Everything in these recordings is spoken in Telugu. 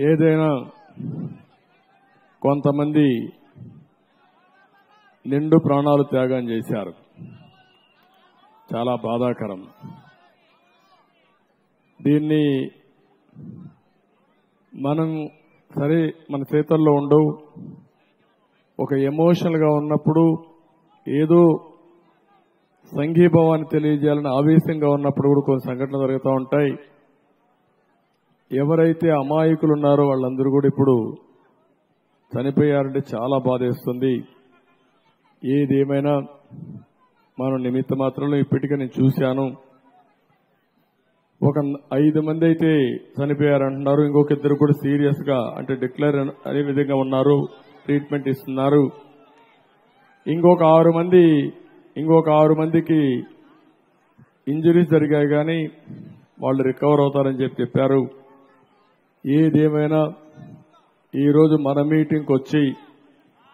ఏదైనా కొంతమంది నిండు ప్రాణాలు త్యాగం చేశారు. చాలా బాధాకరం. దీన్ని మనం సరే మన చేతుల్లో ఉండవు. ఒక ఎమోషనల్గా ఉన్నప్పుడు ఏదో సంఘీభావాన్ని తెలియజేయాలని ఆవేశంగా ఉన్నప్పుడు కూడా కొన్ని సంఘటనలు జరుగుతూ ఉంటాయి. ఎవరైతే అమాయకులు ఉన్నారో వాళ్ళందరూ కూడా ఇప్పుడు చనిపోయారంటే చాలా బాధేస్తుంది ఏది ఏమైనా మనం నిమిత్త మాత్రంలో ఇప్పటికే నేను చూశాను. ఒక ఐదు మంది అయితే చనిపోయారంటున్నారు. ఇంకొక ఇద్దరు కూడా సీరియస్గా అంటే డిక్లేర్ అనే విధంగా ఉన్నారు. ట్రీట్మెంట్ ఇస్తున్నారు. ఇంకొక ఆరు మంది ఇంకొక ఆరు మందికి ఇంజరీస్ జరిగాయి కానీ వాళ్ళు రికవర్ అవుతారని చెప్పి చెప్పారు. ఏదేమైనా ఈరోజు మన మీటింగ్కి వచ్చి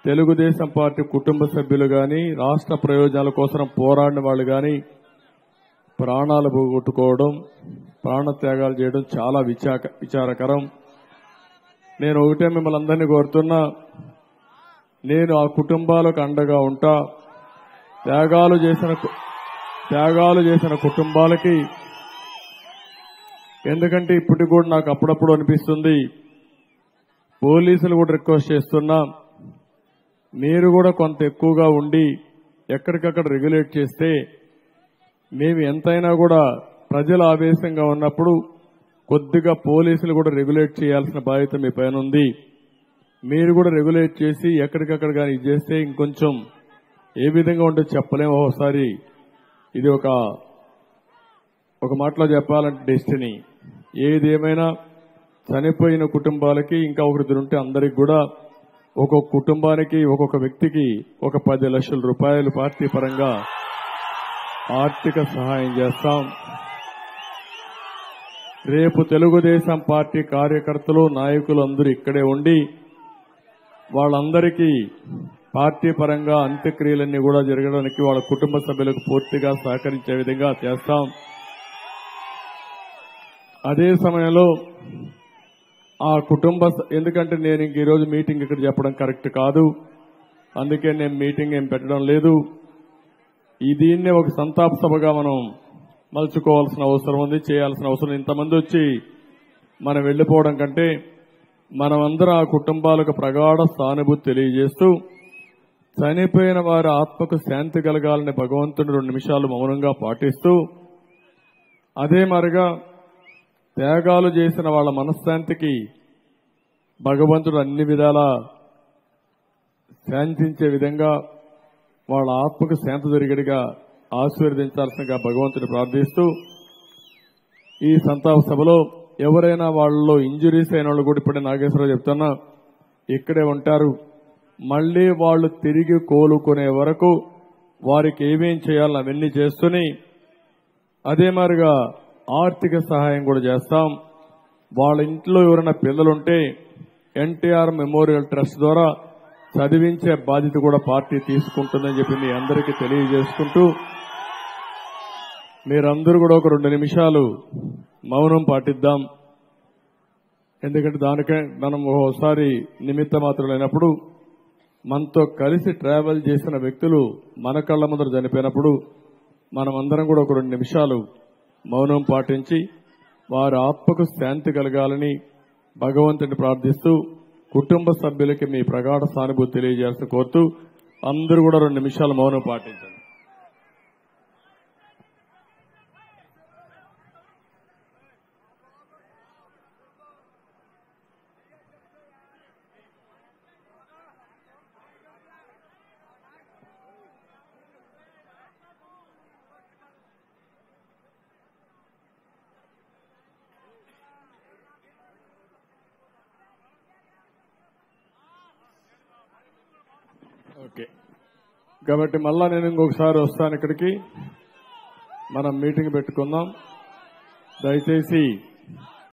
తెలుగుదేశం పార్టీ కుటుంబ సభ్యులు గాని రాష్ట్ర ప్రయోజనాల కోసం పోరాడిన వాళ్ళు గాని ప్రాణాలు పోగొట్టుకోవడం ప్రాణత్యాగాలు చేయడం చాలా విచాక విచారకరం. నేను ఒకటే మిమ్మల్ని అందరినీ కోరుతున్నా నేను ఆ కుటుంబాలకు అండగా ఉంటా. త్యాగాలు చేసిన త్యాగాలు చేసిన కుటుంబాలకి ఎందుకంటే ఇప్పుడు కూడా నాకు అప్పుడప్పుడు అనిపిస్తుంది. పోలీసులు కూడా రిక్వెస్ట్ చేస్తున్నా. మీరు కూడా కొంత ఎక్కువగా ఉండి ఎక్కడికక్కడ రెగ్యులేట్ చేస్తే మేము ఎంతైనా కూడా ప్రజల ఆవేశంగా ఉన్నప్పుడు కొద్దిగా పోలీసులు కూడా రెగ్యులేట్ చేయాల్సిన బాధ్యత మీ పైన ఉంది. మీరు కూడా రెగ్యులేట్ చేసి ఎక్కడికక్కడ కానీ ఇది చేస్తే ఇంకొంచెం ఏ విధంగా ఉంటుందో చెప్పలేము. ఒకసారి ఇది ఒక ఒక మాటలో చెప్పాలంటే డెస్టినీ. ఏది ఏమైనా చనిపోయిన కుటుంబాలకి ఇంకా ఒకరిద్దరు ఉంటే అందరికి కూడా ఒక్కొక్క కుటుంబానికి ఒక్కొక్క వ్యక్తికి ఒక పది లక్షల రూపాయలు పార్టీ పరంగా ఆర్థిక సహాయం చేస్తాం. రేపు తెలుగుదేశం పార్టీ కార్యకర్తలు నాయకులు అందరూ ఇక్కడే ఉండి వాళ్ళందరికీ పార్టీ పరంగా అంత్యక్రియలన్నీ కూడా జరగడానికి వాళ్ళ కుటుంబ సభ్యులకు పూర్తిగా సహకరించే విధంగా చేస్తాం. అదే సమయంలో ఆ కుటుంబ ఎందుకంటే నేను ఇంక ఈరోజు మీటింగ్ ఇక్కడ చెప్పడం కరెక్ట్ కాదు. అందుకే నేను మీటింగ్ ఏం పెట్టడం లేదు. ఈ దీన్నే ఒక సంతాప సభగా మనం మలుచుకోవాల్సిన అవసరం ఉంది చేయాల్సిన అవసరం ఇంతమంది వచ్చి మనం వెళ్ళిపోవడం కంటే మనమందరం ఆ కుటుంబాలకు ప్రగాఢ సానుభూతి తెలియజేస్తూ చనిపోయిన వారి ఆత్మకు శాంతి కలగాలని భగవంతుని రెండు నిమిషాలు మౌనంగా పాటిస్తూ అదే మరిగా త్యాగాలు చేసిన వాళ్ళ మనశ్శాంతికి భగవంతుడు అన్ని విధాలా శాంతించే విధంగా వాళ్ళ ఆత్మకు శాంతి జరిగేట్టుగా ఆశీర్వదించాల్సిందిగా భగవంతుని ప్రార్థిస్తూ ఈ సంతాప సభలో ఎవరైనా వాళ్ళలో ఇంజురీస్ అయిన వాళ్ళు కూడా ఇప్పుడే నాగేశ్వరరావు చెప్తున్నా ఇక్కడే ఉంటారు. మళ్ళీ వాళ్ళు తిరిగి కోలుకునే వరకు వారికి ఏమేం చేయాలని అవన్నీ చేస్తూనే అదే మారిగా ఆర్థిక సహాయం కూడా చేస్తాం. వాళ్ళ ఇంట్లో ఎవరైనా పిల్లలుంటే ఎన్టీఆర్ మెమోరియల్ ట్రస్ట్ ద్వారా చదివించే బాధ్యత కూడా పార్టీ తీసుకుంటుందని చెప్పి మీ అందరికీ తెలియజేసుకుంటూ మీరందరూ కూడా ఒక రెండు నిమిషాలు మౌనం పాటిద్దాం. ఎందుకంటే దానికే మనం ఒకసారి నిమిత్త మాత్రమైనప్పుడు మనతో కలిసి ట్రావెల్ చేసిన వ్యక్తులు మన కళ్ళ ముందర చనిపోయినప్పుడు మనమందరం కూడా ఒక రెండు నిమిషాలు మౌనం పాటించి వారి ఆత్మకు శాంతి కలగాలని భగవంతుని ప్రార్థిస్తూ కుటుంబ సభ్యులకి మీ ప్రగాఢ సానుభూతి తెలియజేయాల్సి కోరుతూ అందరూ కూడా రెండు నిమిషాలు మౌనం పాటించండి. ఓకే. కాబట్టి మళ్ళా నేను ఇంకొకసారి వస్తాను ఇక్కడికి. మనం మీటింగ్ పెట్టుకుందాం. దయచేసి